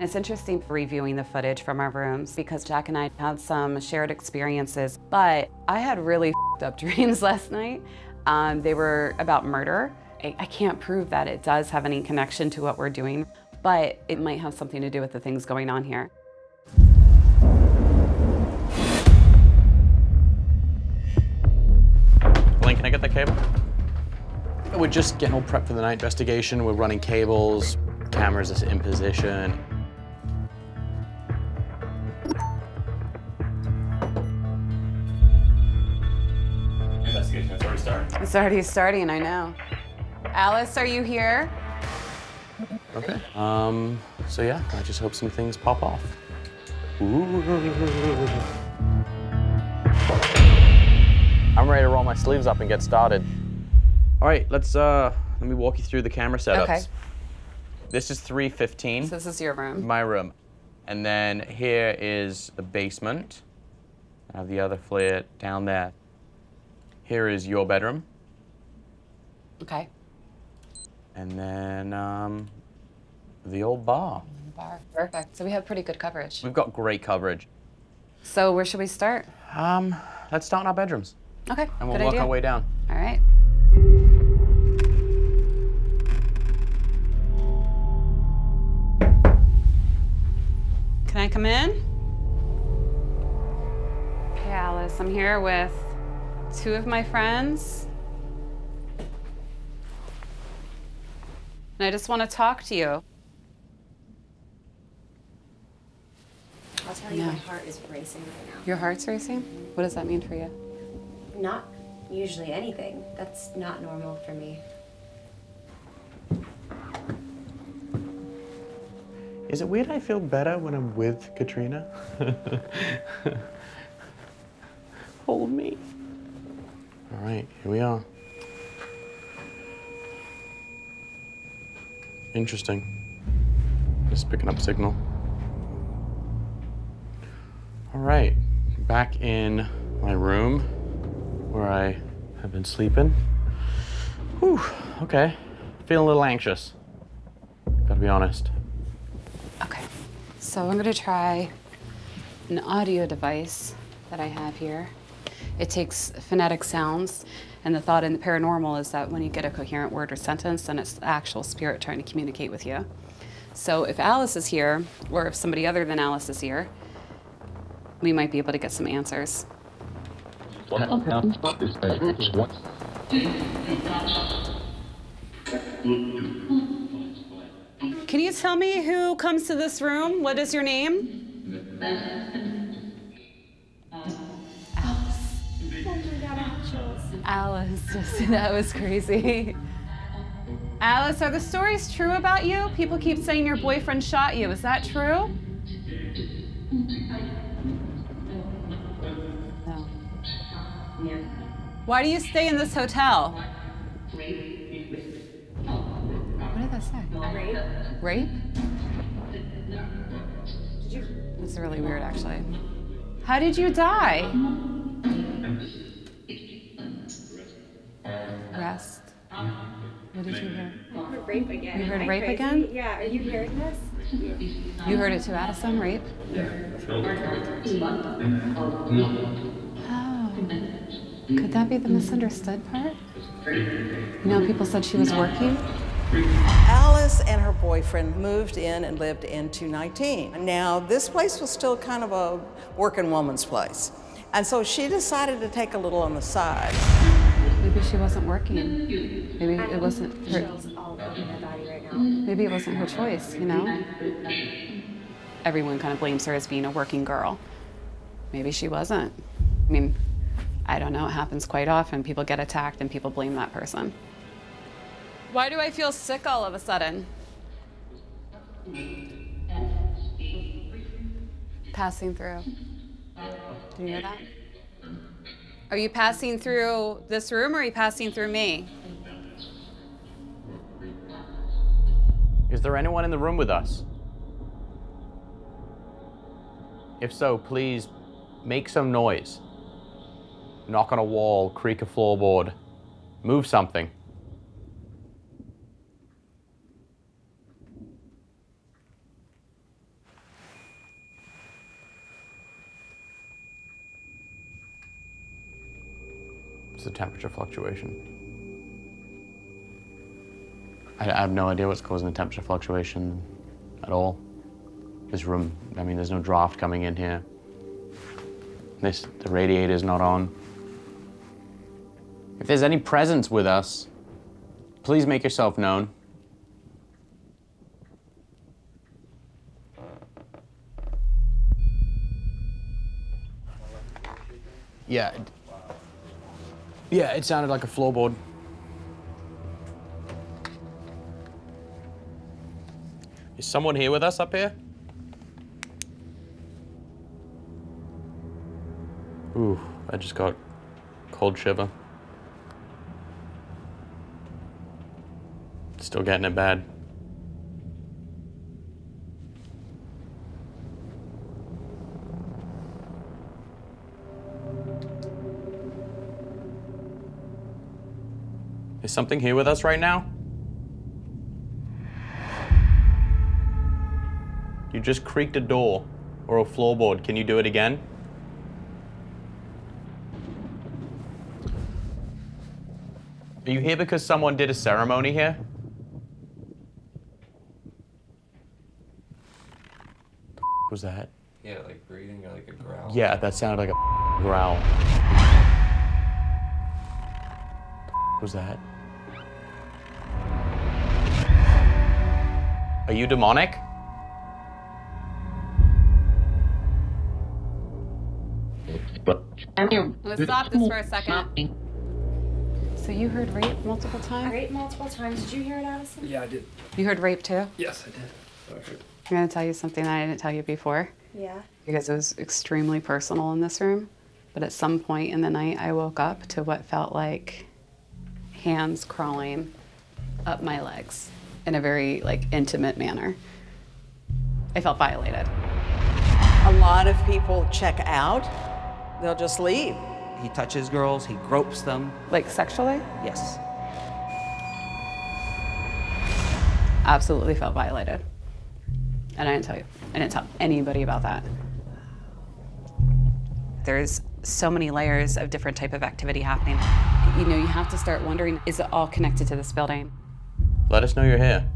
It's interesting reviewing the footage from our rooms because Jack and I had some shared experiences, but I had really up dreams last night. Um, they were about murder. I, I can't prove that it does have any connection to what we're doing, but it might have something to do with the things going on here. Link, can I get that cable? We're just getting all prepped for the night investigation. We're running cables, cameras is in position. It's already starting, I know. Alice, are you here? Okay. Um, so yeah, I just hope some things pop off. Ooh. I'm ready to roll my sleeves up and get started. All right, let's uh, let me walk you through the camera setups. Okay. This is 315, So this is your room. my room. And then here is the basement. I have the other flare down there. Here is your bedroom. Okay. And then um, the old bar. Bar. Perfect. So we have pretty good coverage. We've got great coverage. So where should we start? Um, let's start in our bedrooms, Okay. and we'll good work idea. our way down. All right. Can I come in? Okay, Alice, I'm here with two of my friends. And I just want to talk to you. I'll tell you, No. my heart is racing right now. Your heart's racing? What does that mean for you? Not usually anything. That's not normal for me. Is it weird I feel better when I'm with Katrina? Hold me. All right, here we are. Interesting. Just picking up signal. All right, back in my room where I have been sleeping. Whew, okay. Feeling a little anxious. Gotta be honest. Okay, so I'm gonna try an audio device that I have here. It takes phonetic sounds, and the thought in the paranormal is that when you get a coherent word or sentence, then it's the actual spirit trying to communicate with you. So if Alice is here, or if somebody other than Alice is here, we might be able to get some answers. Can you tell me who comes to this room? What is your name? Alice, that was crazy. Alice, are the stories true about you? People keep saying your boyfriend shot you. Is that true? No. Why do you stay in this hotel? What did that say? Rape? Rape? That's really weird, actually. How did you die? Rest. What did you hear? Rape again. You heard rape crazy? again? Yeah, are you hearing this? You heard it too, Addison? Rape? Oh. Could that be the misunderstood part? You know, people said she was working. Alice and her boyfriend moved in and lived in 219. Now, this place was still kind of a working woman's place. And so she decided to take a little on the side. Maybe she wasn't working. Maybe it wasn't her. Maybe it wasn't her choice, you know? Everyone kind of blames her as being a working girl. Maybe she wasn't. I mean, I don't know. It happens quite often. People get attacked and people blame that person. Why do I feel sick all of a sudden? Passing through. Do you hear that? Are you passing through this room or are you passing through me? Is there anyone in the room with us? If so, please make some noise. Knock on a wall, creak a floorboard, move something. It's a temperature fluctuation. I, I have no idea what's causing the temperature fluctuation at all. This room, I mean, there's no draft coming in here. This, the radiator's not on. If there's any presence with us, please make yourself known. Yeah. Yeah, it sounded like a floorboard. Is someone here with us up here? Ooh, I just got cold shiver. Still getting it bad. Is something here with us right now? You just creaked a door or a floorboard. Can you do it again? Are you here because someone did a ceremony here? was that? Yeah, like breathing or like a growl. Yeah, that sounded like a growl. Was that? Are you demonic? Let's stop this for a second. So you heard rape multiple times? Rape multiple times. Did you hear it, Addison? Yeah, I did. You heard rape too? Yes, I did. Sorry. I'm gonna tell you something that I didn't tell you before Yeah. because it was extremely personal in this room. But at some point in the night, I woke up to what felt like hands crawling up my legs in a very like intimate manner. I felt violated. A lot of people check out, they'll just leave. He touches girls, he gropes them. Like sexually? Yes. Absolutely felt violated. And I didn't tell you. I didn't tell anybody about that. There's so many layers of different type of activity happening. You know, you have to start wondering, is it all connected to this building? Let us know you're here.